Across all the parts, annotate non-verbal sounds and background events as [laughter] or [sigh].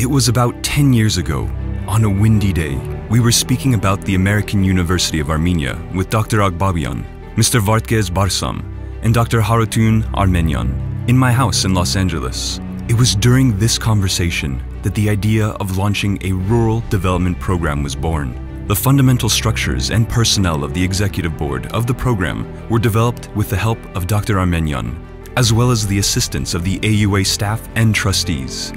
It was about 10 years ago, on a windy day, we were speaking about the American University of Armenia with Dr. Agbabian, Mr. Vartkez Barsam, and Dr. Harutun Armenian in my house in Los Angeles. It was during this conversation that the idea of launching a rural development program was born. The fundamental structures and personnel of the executive board of the program were developed with the help of Dr. Armenian, as well as the assistance of the AUA staff and trustees.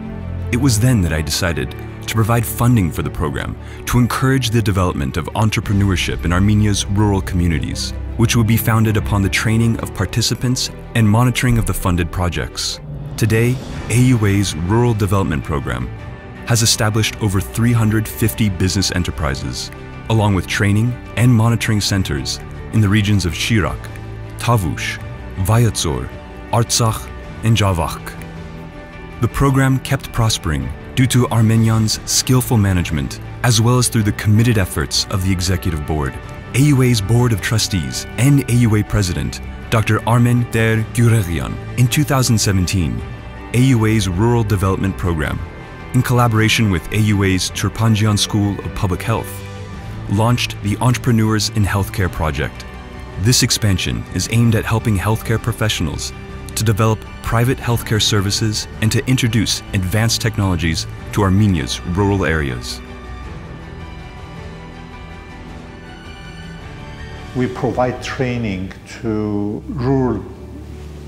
It was then that I decided to provide funding for the program to encourage the development of entrepreneurship in Armenia's rural communities, which would be founded upon the training of participants and monitoring of the funded projects. Today, AUA's Rural Development Program has established over 350 business enterprises, along with training and monitoring centers in the regions of Shirak, Tavush, Vayots Dzor, Artsakh, and Javakh. The program kept prospering due to Armenian's skillful management, as well as through the committed efforts of the Executive Board, AUA's Board of Trustees, and AUA President, Dr. Armen Der Kiureghian. In 2017, AUA's Rural Development Program, in collaboration with AUA's Turpanjian School of Public Health, launched the Entrepreneurs in Healthcare project. This expansion is aimed at helping healthcare professionals to develop private healthcare services and to introduce advanced technologies to Armenia's rural areas. We provide training to rural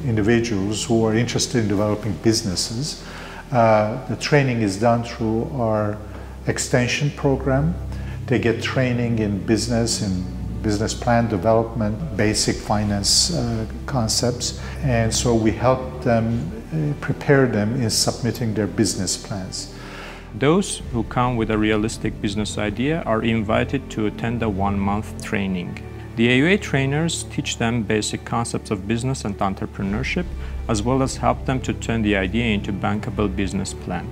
individuals who are interested in developing businesses. Uh, the training is done through our extension program. They get training in business, in business plan development, basic finance uh, concepts, and so we help them uh, prepare them in submitting their business plans. Those who come with a realistic business idea are invited to attend a one-month training. The AUA trainers teach them basic concepts of business and entrepreneurship, as well as help them to turn the idea into bankable business plan.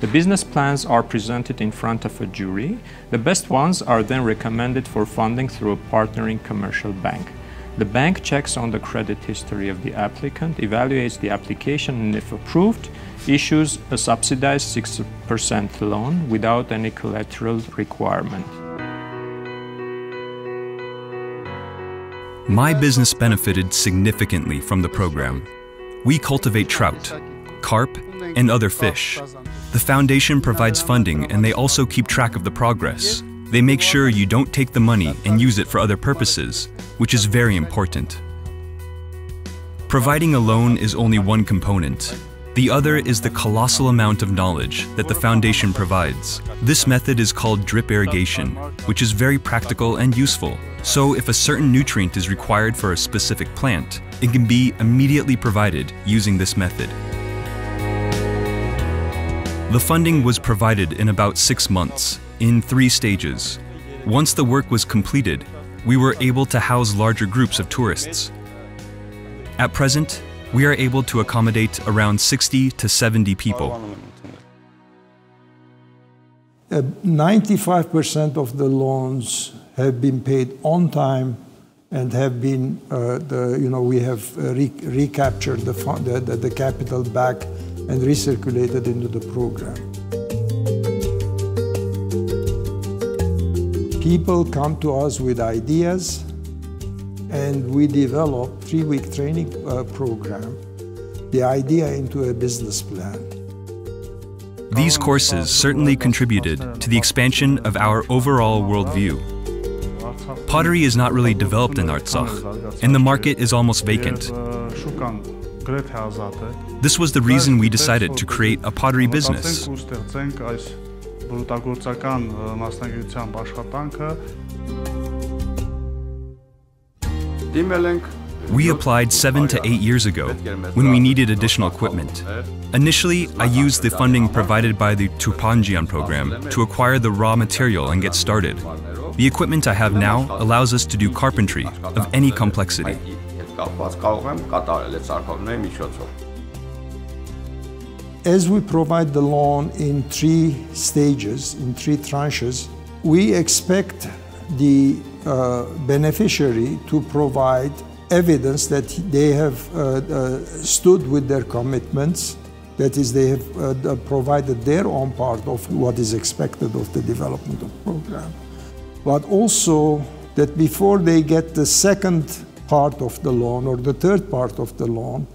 The business plans are presented in front of a jury. The best ones are then recommended for funding through a partnering commercial bank. The bank checks on the credit history of the applicant, evaluates the application, and if approved, issues a subsidized 6% loan without any collateral requirement. My business benefited significantly from the program. We cultivate trout, carp, and other fish. The foundation provides funding and they also keep track of the progress. They make sure you don't take the money and use it for other purposes, which is very important. Providing a loan is only one component. The other is the colossal amount of knowledge that the foundation provides. This method is called drip irrigation, which is very practical and useful. So if a certain nutrient is required for a specific plant, it can be immediately provided using this method. The funding was provided in about six months, in three stages. Once the work was completed, we were able to house larger groups of tourists. At present, we are able to accommodate around 60 to 70 people. 95% uh, of the loans have been paid on time and have been, uh, the, you know, we have uh, re recaptured the, the, the capital back and recirculated into the program. People come to us with ideas and we develop three-week training uh, program, the idea into a business plan. These courses certainly contributed to the expansion of our overall worldview. Pottery is not really developed in Artsakh, and the market is almost vacant. This was the reason we decided to create a pottery business. We applied seven to eight years ago when we needed additional equipment. Initially, I used the funding provided by the Turpanjian program to acquire the raw material and get started. The equipment I have now allows us to do carpentry of any complexity կապված կարող եմ կատարել այդ սարքավորումների միջոցով։ As we provide the loan in three stages, in three tranches, we expect the uh, beneficiary to provide evidence that they have uh, uh, stood with their commitments That is, they have uh, provided their own part of what is expected of the development of program. But also that before they get the second part of the loan or the third part of the loan,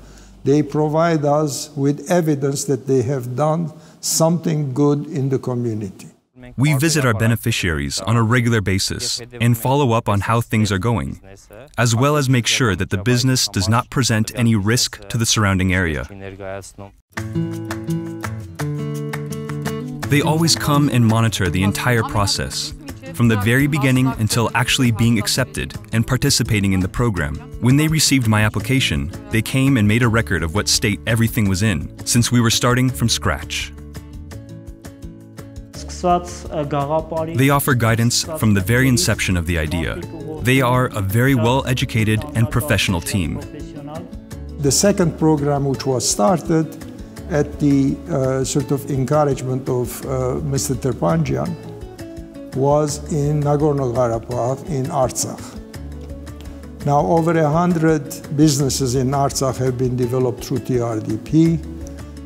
they provide us with evidence that they have done something good in the community. We visit our beneficiaries on a regular basis and follow up on how things are going, as well as make sure that the business does not present any risk to the surrounding area. They always come and monitor the entire process, from the very beginning until actually being accepted and participating in the program. When they received my application, they came and made a record of what state everything was in, since we were starting from scratch. They offer guidance from the very inception of the idea. They are a very well educated and professional team. The second program, which was started at the uh, sort of encouragement of uh, Mr. Turpanjian, was in Nagorno-Karabakh in Artsakh. Now, over a hundred businesses in Artsakh have been developed through TRDP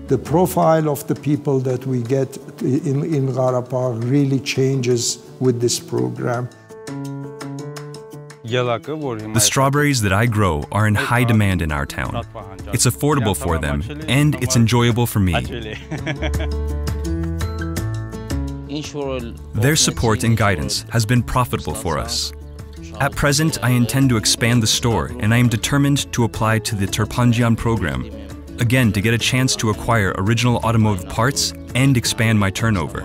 the profile of the people that we get in, in Karabakh really changes with this program. The strawberries that I grow are in high demand in our town. It's affordable for them and it's enjoyable for me. [laughs] Their support and guidance has been profitable for us. At present, I intend to expand the store and I am determined to apply to the Turpanjian program again to get a chance to acquire original automotive parts and expand my turnover.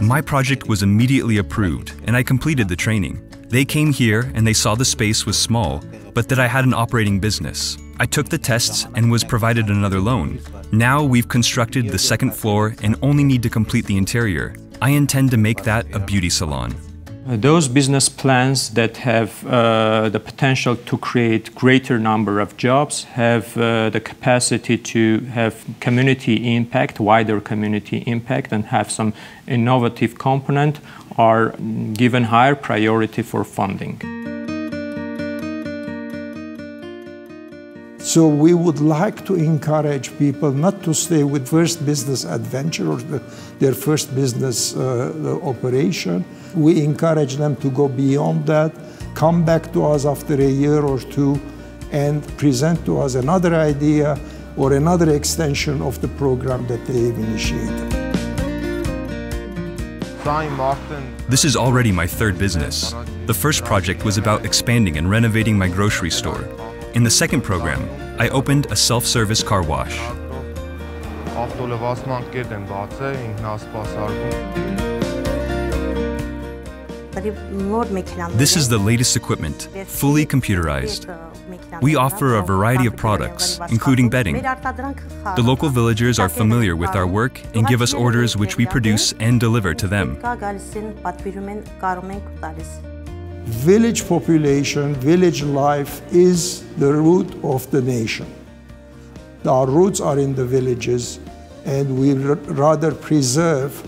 My project was immediately approved and I completed the training. They came here and they saw the space was small, but that I had an operating business. I took the tests and was provided another loan. Now we've constructed the second floor and only need to complete the interior. I intend to make that a beauty salon. Uh, those business plans that have uh, the potential to create greater number of jobs have uh, the capacity to have community impact wider community impact and have some innovative component are given higher priority for funding So we would like to encourage people not to stay with first business adventure or the, their first business uh, operation. We encourage them to go beyond that, come back to us after a year or two and present to us another idea or another extension of the program that they've initiated. This is already my third business. The first project was about expanding and renovating my grocery store. In the second program, I opened a self-service car wash. This is the latest equipment, fully computerized. We offer a variety of products, including bedding. The local villagers are familiar with our work and give us orders which we produce and deliver to them village population, village life is the root of the nation. Our roots are in the villages, and we rather preserve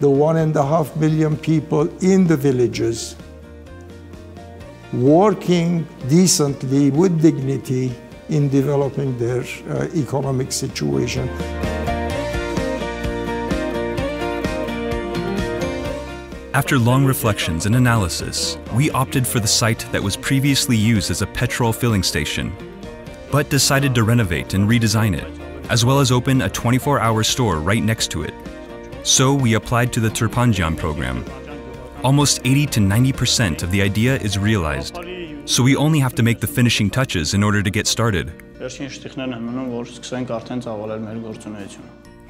the one and a half million people in the villages working decently with dignity in developing their uh, economic situation. After long reflections and analysis, we opted for the site that was previously used as a petrol filling station, but decided to renovate and redesign it, as well as open a 24-hour store right next to it. So we applied to the Turpanjian program. Almost 80 to 90% of the idea is realized, so we only have to make the finishing touches in order to get started.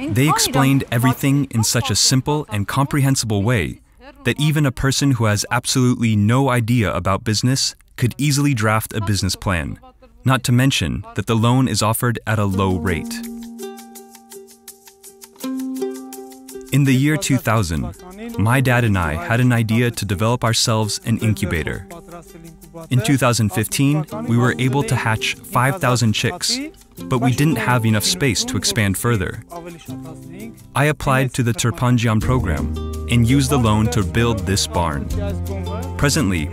They explained everything in such a simple and comprehensible way that even a person who has absolutely no idea about business could easily draft a business plan, not to mention that the loan is offered at a low rate. In the year 2000, my dad and I had an idea to develop ourselves an incubator. In 2015, we were able to hatch 5,000 chicks, but we didn't have enough space to expand further. I applied to the Turpanjian program and used the loan to build this barn. Presently,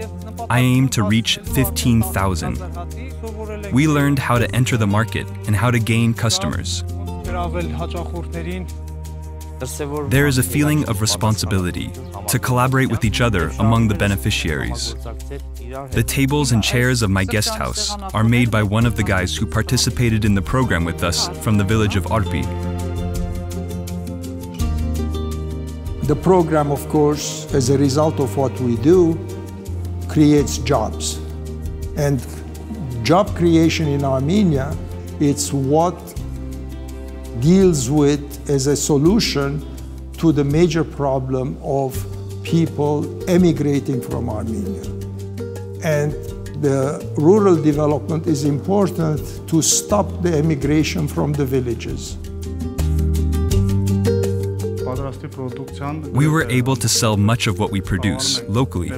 I aim to reach 15,000. We learned how to enter the market and how to gain customers. There is a feeling of responsibility to collaborate with each other among the beneficiaries. The tables and chairs of my guest house are made by one of the guys who participated in the program with us from the village of Arpi. The program, of course, as a result of what we do, creates jobs. And job creation in Armenia, it's what deals with as a solution to the major problem of people emigrating from Armenia. And the rural development is important to stop the emigration from the villages. We were able to sell much of what we produce locally,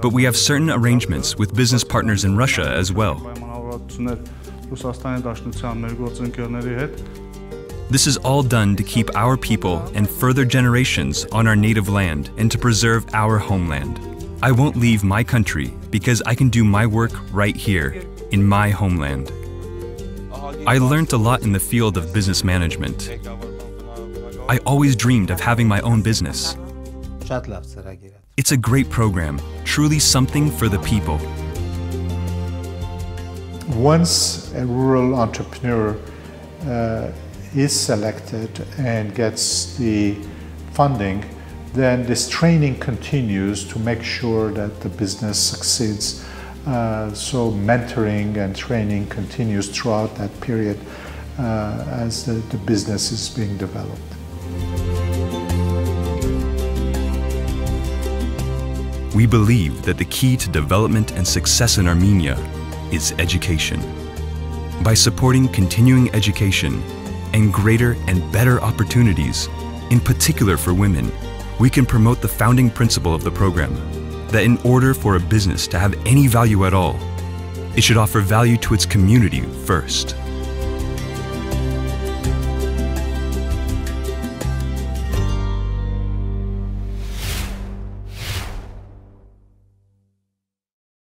but we have certain arrangements with business partners in Russia as well. This is all done to keep our people and further generations on our native land and to preserve our homeland. I won't leave my country because I can do my work right here, in my homeland. I learned a lot in the field of business management. I always dreamed of having my own business. It's a great program, truly something for the people. Once a rural entrepreneur uh, is selected and gets the funding, then this training continues to make sure that the business succeeds. Uh, so mentoring and training continues throughout that period uh, as the, the business is being developed. We believe that the key to development and success in Armenia is education. By supporting continuing education and greater and better opportunities, in particular for women, we can promote the founding principle of the program that in order for a business to have any value at all, it should offer value to its community first.